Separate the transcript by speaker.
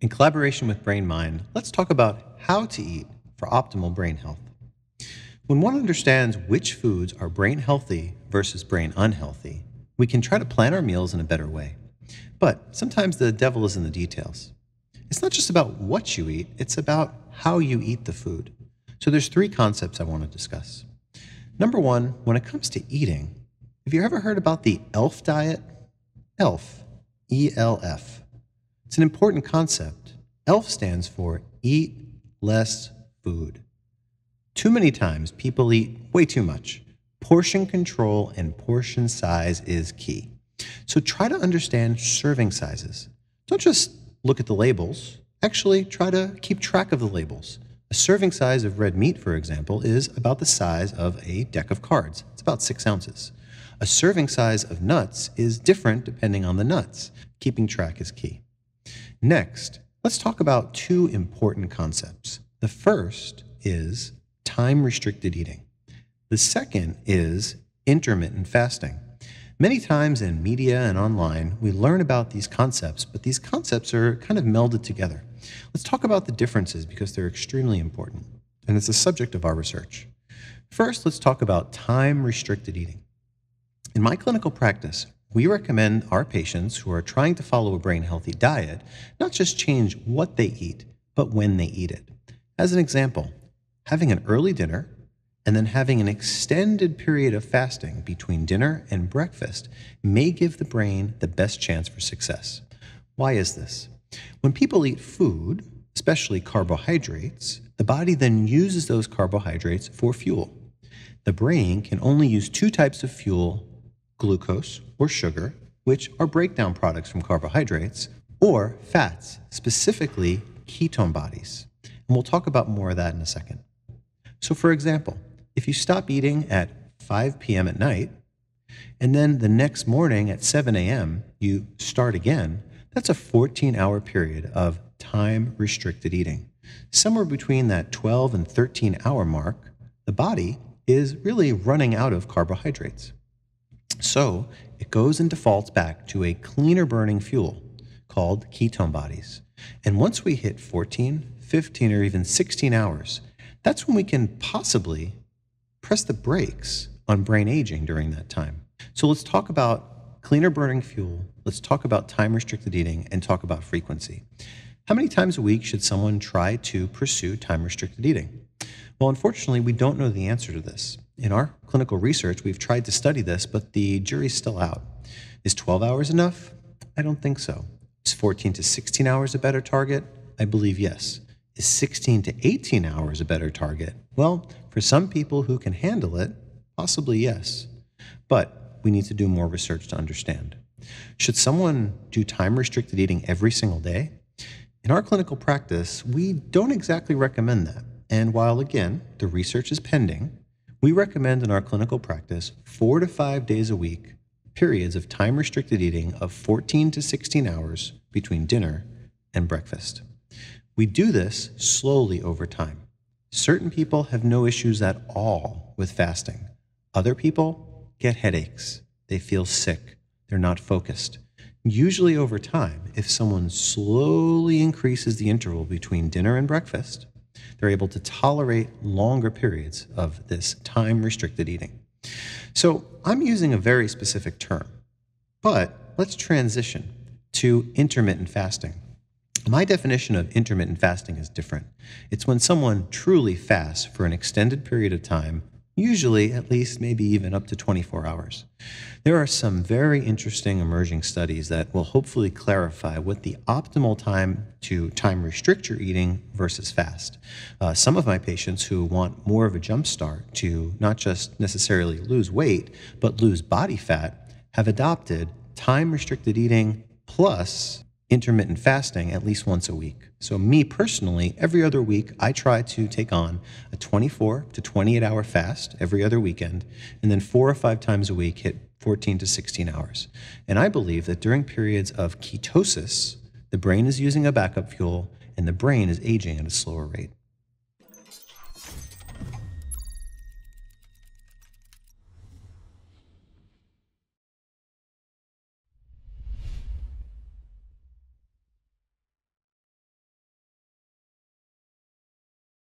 Speaker 1: In collaboration with BrainMind, let's talk about how to eat for optimal brain health. When one understands which foods are brain healthy versus brain unhealthy, we can try to plan our meals in a better way. But sometimes the devil is in the details. It's not just about what you eat, it's about how you eat the food. So there's three concepts I want to discuss. Number one, when it comes to eating, have you ever heard about the ELF diet? ELF, E L F. It's an important concept. ELF stands for Eat Less Food. Too many times people eat way too much. Portion control and portion size is key. So try to understand serving sizes. Don't just look at the labels, actually try to keep track of the labels. A serving size of red meat, for example, is about the size of a deck of cards. It's about six ounces. A serving size of nuts is different depending on the nuts. Keeping track is key. Next, let's talk about two important concepts. The first is time restricted eating, the second is intermittent fasting. Many times in media and online, we learn about these concepts, but these concepts are kind of melded together. Let's talk about the differences because they're extremely important, and it's the subject of our research. First, let's talk about time restricted eating. In my clinical practice, we recommend our patients who are trying to follow a brain healthy diet not just change what they eat, but when they eat it. As an example, having an early dinner and then having an extended period of fasting between dinner and breakfast may give the brain the best chance for success. Why is this? When people eat food, especially carbohydrates, the body then uses those carbohydrates for fuel. The brain can only use two types of fuel glucose or sugar, which are breakdown products from carbohydrates, or fats, specifically ketone bodies. And we'll talk about more of that in a second. So, for example, if you stop eating at 5 p.m. at night, and then the next morning at 7 a.m., you start again, that's a 14 hour period of time restricted eating. Somewhere between that 12 and 13 hour mark, the body is really running out of carbohydrates. So it goes and defaults back to a cleaner burning fuel called ketone bodies. And once we hit 14, 15, or even 16 hours, that's when we can possibly press the brakes on brain aging during that time. So let's talk about cleaner burning fuel let's talk about time restricted eating and talk about frequency. How many times a week should someone try to pursue time restricted eating? Well, unfortunately, we don't know the answer to this. In our clinical research, we've tried to study this, but the jury's still out. Is 12 hours enough? I don't think so. Is 14 to 16 hours a better target? I believe yes. Is 16 to 18 hours a better target? Well, for some people who can handle it, possibly yes. But we need to do more research to understand. Should someone do time restricted eating every single day? In our clinical practice, we don't exactly recommend that. And while, again, the research is pending, we recommend in our clinical practice four to five days a week periods of time restricted eating of 14 to 16 hours between dinner and breakfast. We do this slowly over time. Certain people have no issues at all with fasting. Other people get headaches. They feel sick. They're not focused. Usually, over time, if someone slowly increases the interval between dinner and breakfast, they're able to tolerate longer periods of this time restricted eating. So, I'm using a very specific term, but let's transition to intermittent fasting. My definition of intermittent fasting is different. It's when someone truly fasts for an extended period of time usually at least maybe even up to 24 hours. There are some very interesting emerging studies that will hopefully clarify what the optimal time to time restrict your eating versus fast. Uh, some of my patients who want more of a jump start to not just necessarily lose weight, but lose body fat have adopted time restricted eating plus intermittent fasting at least once a week. So, me personally, every other week, I try to take on a 24 to 28 hour fast every other weekend, and then four or five times a week hit 14 to 16 hours. And I believe that during periods of ketosis, the brain is using a backup fuel and the brain is aging at a slower rate.